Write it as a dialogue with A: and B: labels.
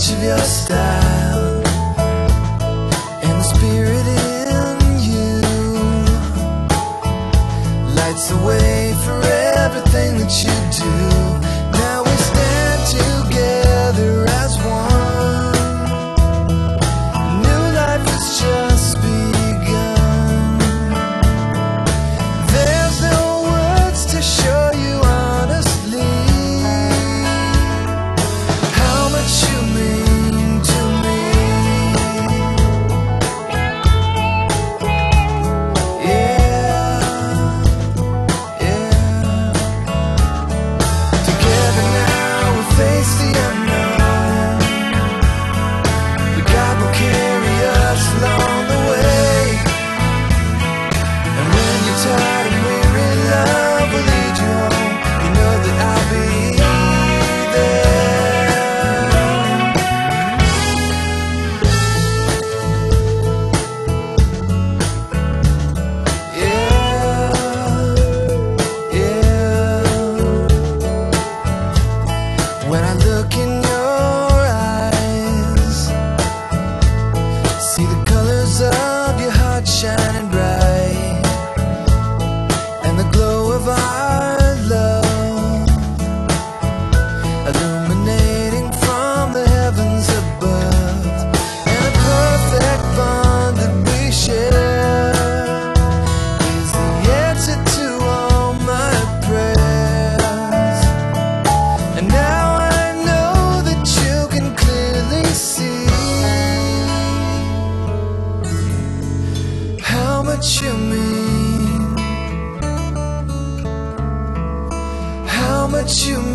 A: tive as terras. you